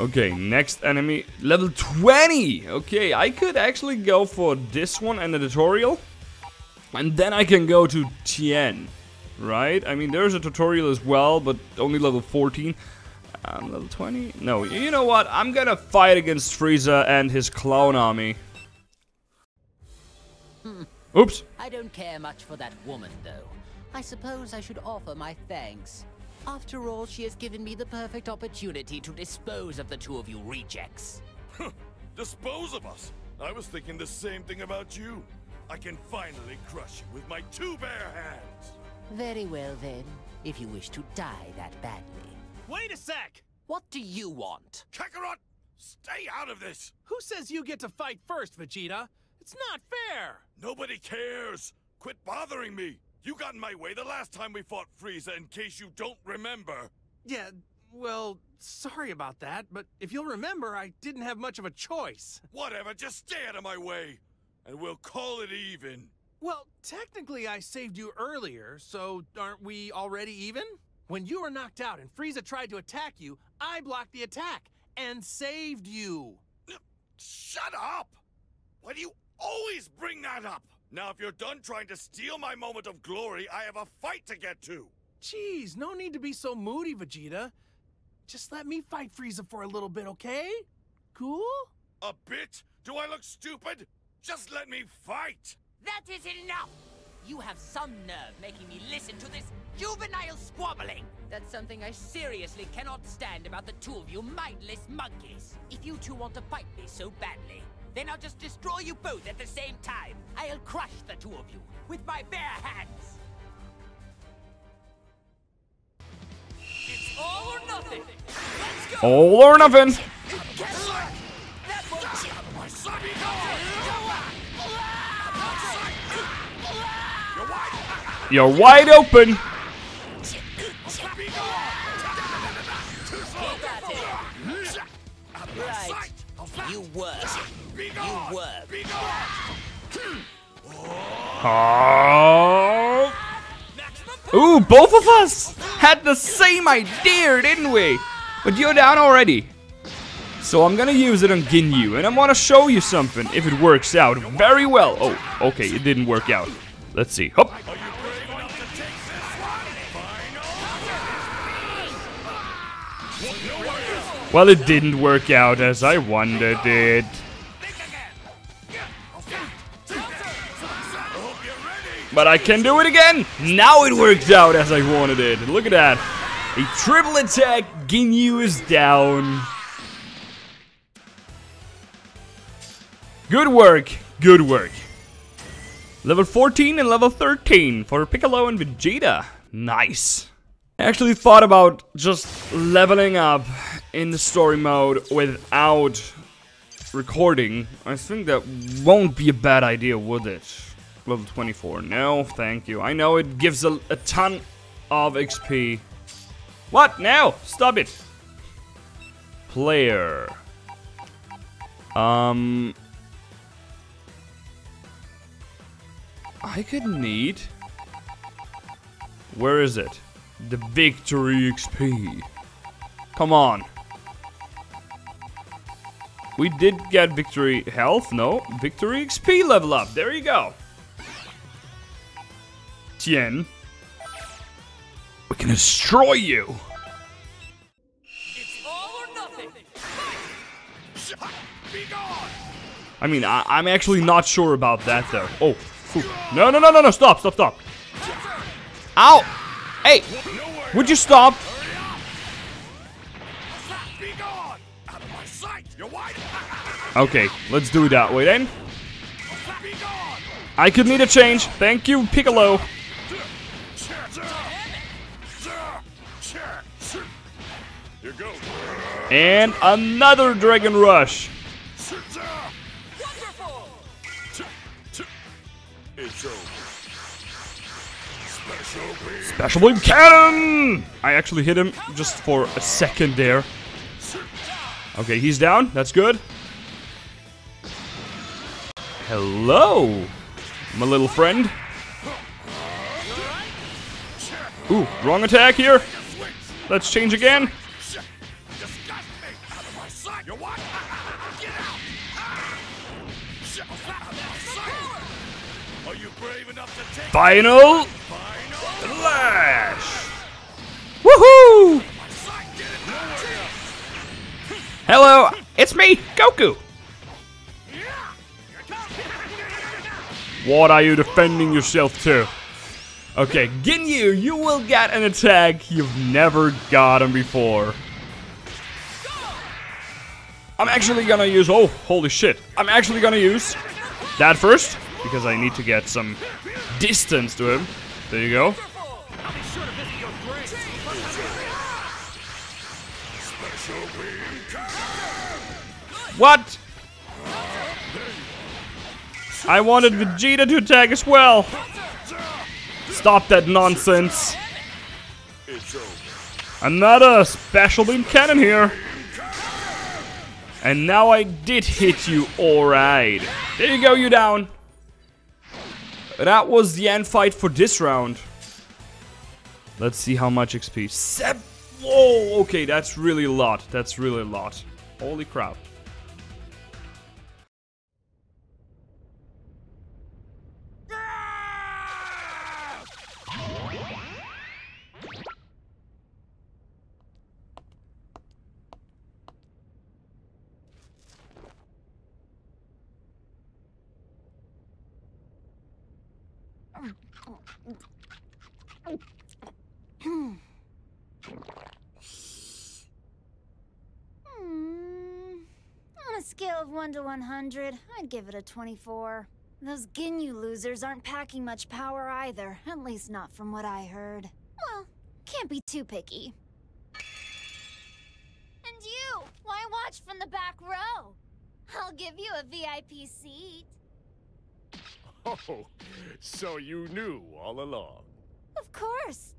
Okay, next enemy, level 20! Okay, I could actually go for this one and the tutorial. And then I can go to Tien, right? I mean, there's a tutorial as well, but only level 14. Um, level 20? No, you know what? I'm gonna fight against Frieza and his clone army. Oops. I don't care much for that woman, though. I suppose I should offer my thanks. After all, she has given me the perfect opportunity to dispose of the two of you rejects. Dispose of us? I was thinking the same thing about you. I can finally crush you with my two bare hands. Very well, then. If you wish to die that badly. Wait a sec! What do you want? Kakarot, stay out of this! Who says you get to fight first, Vegeta? It's not fair! Nobody cares! Quit bothering me! You got in my way the last time we fought Frieza, in case you don't remember. Yeah, well, sorry about that, but if you'll remember, I didn't have much of a choice. Whatever, just stay out of my way, and we'll call it even. Well, technically I saved you earlier, so aren't we already even? When you were knocked out and Frieza tried to attack you, I blocked the attack and saved you. Shut up! Why do you always bring that up? Now, if you're done trying to steal my moment of glory, I have a fight to get to. Jeez, no need to be so moody, Vegeta. Just let me fight Frieza for a little bit, okay? Cool? A bit? Do I look stupid? Just let me fight! That is enough! You have some nerve making me listen to this juvenile squabbling. That's something I seriously cannot stand about the two of you mindless monkeys. If you two want to fight me so badly, then I'll just destroy you both at the same time. I'll crush the two of you with my bare hands. It's all or nothing. Let's go! All or nothing. You're wide open. You. You were. Oh. Ooh, both of us had the same idea, didn't we? But you're down already. So I'm gonna use it on Ginyu, and I'm gonna show you something if it works out very well. Oh, okay, it didn't work out. Let's see. Hop. Well, it didn't work out as I wondered it. But I can do it again! Now it worked out as I wanted it. Look at that. A triple attack, Ginyu is down. Good work, good work. Level 14 and level 13 for Piccolo and Vegeta. Nice. I actually thought about just leveling up in the story mode without recording. I think that won't be a bad idea, would it? Level 24. No, thank you. I know it gives a, a ton of XP. What? Now? Stop it! Player. Um... I could need... Where is it? The victory XP. Come on. We did get victory health, no? Victory XP level up, there you go. Tien. We can destroy you. It's all or nothing. Be gone! I mean, I I'm actually not sure about that though. Oh, phew. no, no, no, no, no, stop, stop, stop. Ow! Hey, would you stop? Be gone! Out of my sight! You're wide! Okay, let's do it that way then. Be gone! I could need a change. Thank you, Piccolo. And another Dragon Rush. Special Beam Cannon! I actually hit him just for a second there. Okay, he's down. That's good. Hello, my little friend. Ooh, wrong attack here. Let's change again. Final Flash! Woohoo! my sight? Get it nowhere! Hello, it's me, Goku. What are you defending yourself to? Okay, Ginyu, you will get an attack you've never gotten before. I'm actually gonna use, oh, holy shit. I'm actually gonna use that first, because I need to get some distance to him. There you go. What? I wanted Vegeta to attack as well. Stop that nonsense. Another special beam cannon here. And now I did hit you, alright. There you go, you down. That was the end fight for this round. Let's see how much XP. Seven. Whoa, okay, that's really a lot. That's really a lot. Holy crap. Hmm. scale of 1 to 100, I'd give it a 24. Those Ginyu losers aren't packing much power either, at least not from what I heard. Well, can't be too picky. And you, why watch from the back row? I'll give you a VIP seat. Oh, so you knew all along. Of course.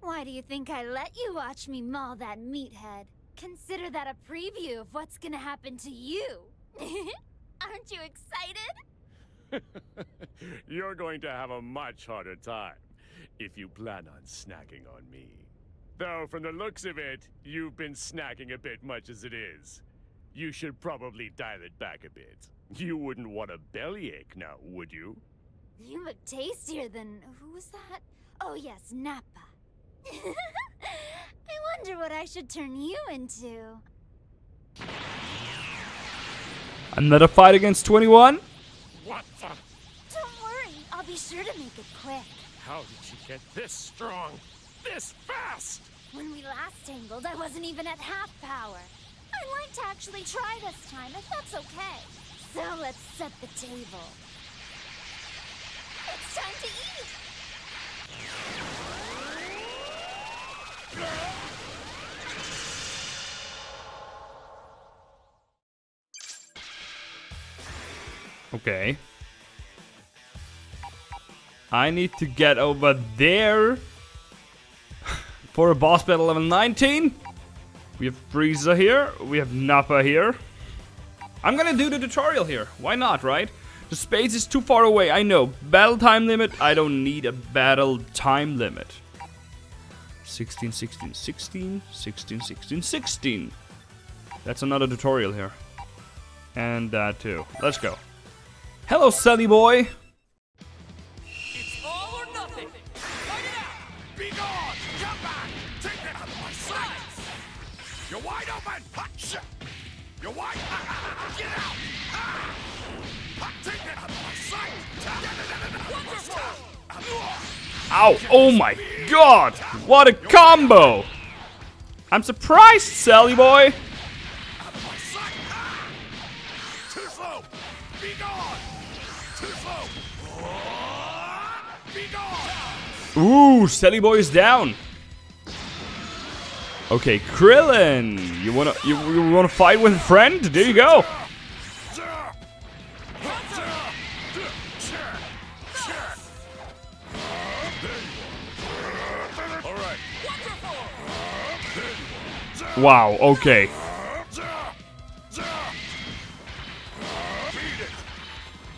Why do you think I let you watch me maul that meathead? Consider that a preview of what's gonna happen to you. Aren't you excited? You're going to have a much harder time if you plan on snacking on me. Though, from the looks of it, you've been snacking a bit much as it is. You should probably dial it back a bit. You wouldn't want a bellyache now, would you? You look tastier than. Who was that? Oh, yes, Nappa. I wonder what I should turn you into. Another fight against 21? What the? Don't worry, I'll be sure to make it quick. How did you get this strong? This fast? When we last tangled, I wasn't even at half power. I'd like to actually try this time, if that's okay. So let's set the table. It's time to eat! Okay. I need to get over there for a boss battle level 19. We have Frieza here. We have Nappa here. I'm gonna do the tutorial here. Why not, right? The space is too far away. I know. Battle time limit. I don't need a battle time limit. 16, 16, 16, 16, 16, 16. That's another tutorial here. And that too. Let's go. Hello, Sunny boy. It's all or nothing. Fight it out. Be gone! Come back! Take that out of my! You're wide open! You're wide... Get out! Ah! Take out of my sight! Wonderful. Ow! Oh my god! What a combo! I'm surprised, Sally boy. Ooh, Sally boy is down. Okay, Krillin, you wanna you, you wanna fight with a friend? There you go. Wow. Okay.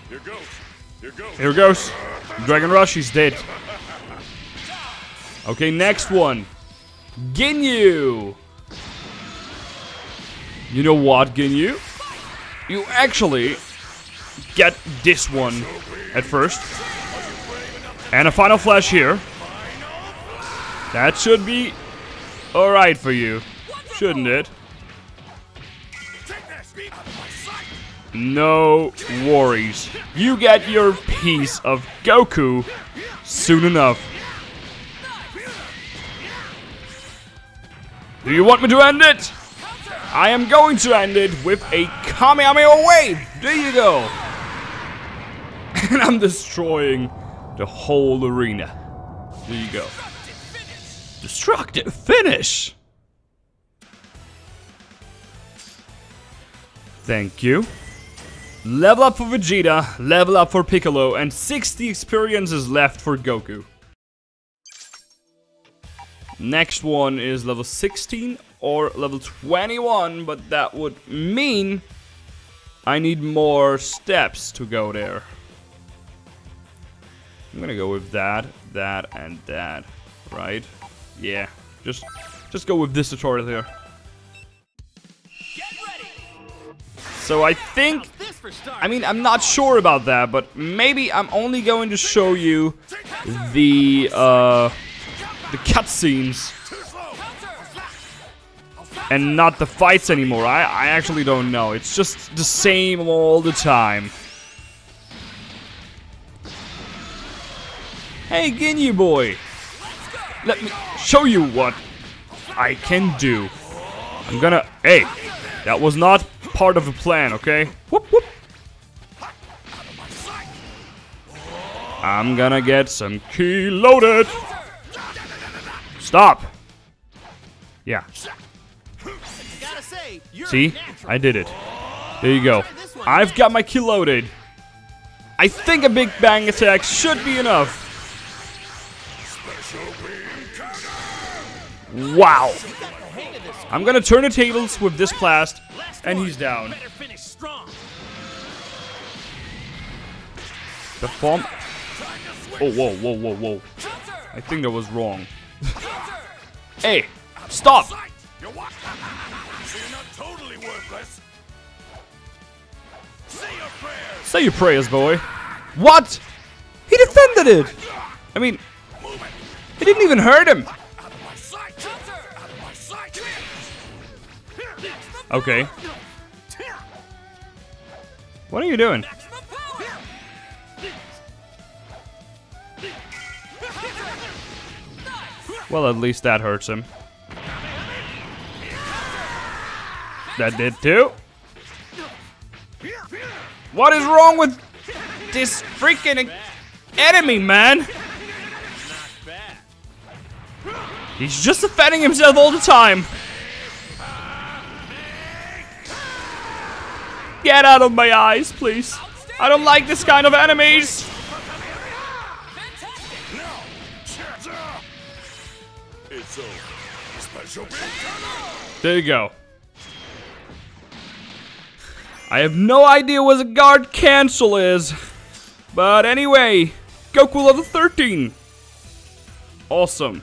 Here goes. Here goes. Goes. Dragon Rush. He's dead. Okay, next one. Ginyu. You know what, Ginyu? You actually get this one at first. And a final flash here. That should be alright for you, shouldn't it? No worries. You get your piece of Goku soon enough. Do you want me to end it? I am going to end it with a Kamehameha wave. There you go. And I'm destroying the whole arena. There you go. Destructive finish. Thank you. Level up for Vegeta, level up for Piccolo, and 60 experiences left for Goku. Next one is level 16 or level 21, but that would mean I need more steps to go there. I'm gonna go with that, that, and that, right? Yeah, just, just go with this tutorial here. So I think, I mean, I'm not sure about that, but maybe I'm only going to show you the, uh, the cutscenes and not the fights anymore. I, I actually don't know. It's just the same all the time. Hey, Ginyu boy. Let me show you what I can do. I'm gonna... Hey, that was not part of the plan, okay? Whoop, whoop. I'm gonna get some Ki loaded. Stop. Yeah. See? I did it. There you go. I've got my Ki loaded. I think a big bang attack should be enough. Wow. I'm gonna turn the tables with this blast, and he's down. Better finish strong. The form. Oh, whoa, whoa, whoa, whoa. I think that was wrong. hey, stop! You're what? So you're not totally worthless. Say your prayers. Say your prayers, boy. What? He defended it! I mean, it didn't even hurt him. Okay. What are you doing? Well, at least that hurts him. That did too. What is wrong with this freaking enemy, man? He's just defending himself all the time. Get out of my eyes, please. I don't like this kind of enemies. There you go. I have no idea what a guard cancel is. But anyway, Goku level 13. Awesome.